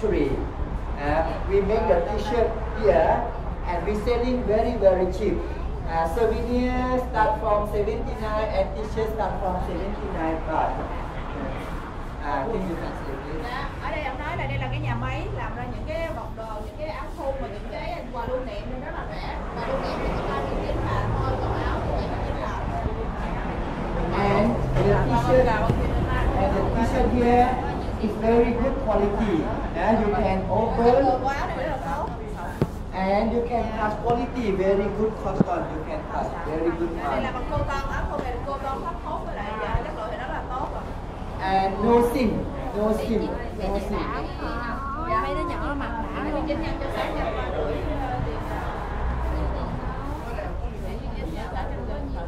factory. Uh, we make the t-shirt here and we selling very very cheap. Uh, souvenir start from 79 and t-shirt start from 79 baht. Uh, this? Dạ, ở đây ông nói là đây là cái nhà máy làm ra những cái bọc đồ, những cái áo thun và những cái quà lưu niệm nên rất là rẻ. Quà lưu niệm thì chỉ 39 bạc thôi, còn áo thì 79 bạc. And the t-shirt and the t-shirt here is very good quality. Uh, you can open and you can touch quality very good cotton. You can touch very good Đây là bằng tông thấp tốt với lại à, chất lượng thì rất là tốt rồi. And no sim, no sim, no sim. Mấy đứa nhỏ mặc đã 29 nhân cho 600 ba rưỡi ờ, tiền à.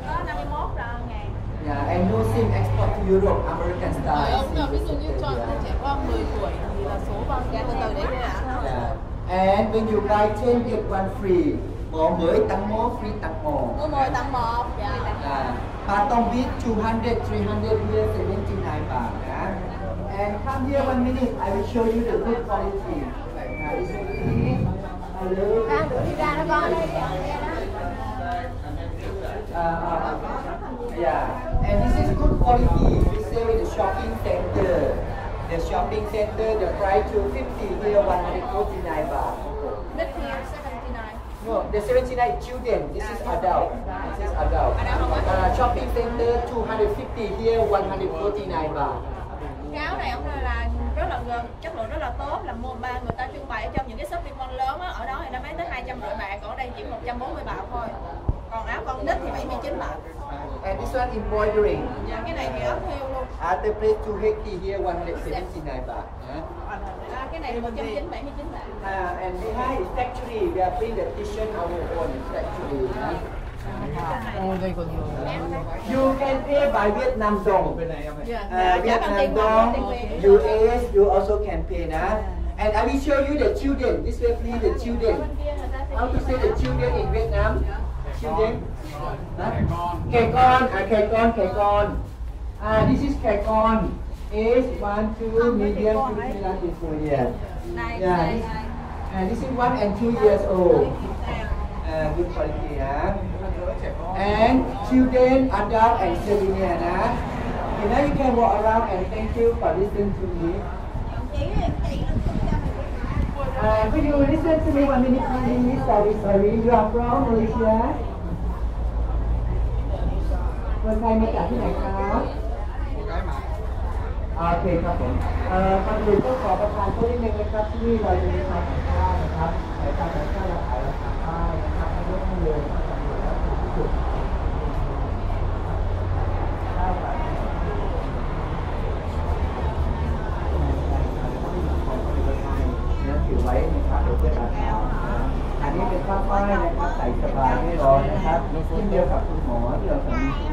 Có 51 là ngàn. Yeah, and no sim export to Europe, American style. Là ví dụ như cho trẻ con 10 tuổi thì là số bao Dạ nhiêu? từ ạ. Yeah. And when you buy 10 get one free. Mỏ mới tăng mỏ free tăng mỏ. Mua 10 tặng 1. Dạ. Yeah. Patong beat 200, 300 here, 79 baht. And come here one minute, I will show you the good quality. Hello. Ra đi ra đó con đây. Uh, uh, yeah, and this is good quality. Sell in the shopping center. The shopping center, the price 250 here, 149 baht. Here 79. No, the 79 is children. This is adult. This is adult. Uh, shopping center 250 here, 149 baht. Cái áo này ông là rất là gần, chất lượng rất là tốt là mua ba người ta trưng bày trong những cái shopping mall lớn á, ở đó thì nó bán tới 250 bạc, còn ở đây chỉ 140 bạc thôi. Còn áo con nít thì 79 bạc. And this one embroidery. Dạ, cái này thì áo thêu luôn. Other place 280 here, 179 baht. Yeah. À, cái này 190 79 bạc. Uh, and behind is factory. We are print the t-shirt our own factory. Yeah. Ồ, đây còn. You can pay by Vietnam dong. Uh, dạ, trả bằng tiền Vietnam dong. US, you also can pay now. And I will show you the children. This way, please, the children. Bên kia người ta sẽ How to say the children in Vietnam? Children? Kẻ con, à kẻ con, kẻ con. Ah, this is kẻ con. Age one, two, medium, two, three, large, and four years. Này, Yeah, this, and this is one and two years old. Uh, good quality, huh? And children, adult, and senior, huh? Now you can walk around and thank you for listening to me. Uh, could you listen to me one minute, please? Sorry, sorry. You are from Malaysia? คนไทยมาจากที่ไหนครับโอเคครับผมเอ่อก่อนอื่นต้องขอประทานโทษนิดนึงนะครับที่เราจะมีความผิดพลาดนะครับในการจัดการราคาราคาป้ายนะครับให้ลดให้เร็วนะครับสำรวจและถูกที่สุดได้ครับถือไว้นะครับเพื่อราคาอันนี้เป็นข้าวป้ายนะครับใส่สบายไม่ร้อนนะครับเช่นเดียวกับคุณหมอที่เราสามีที่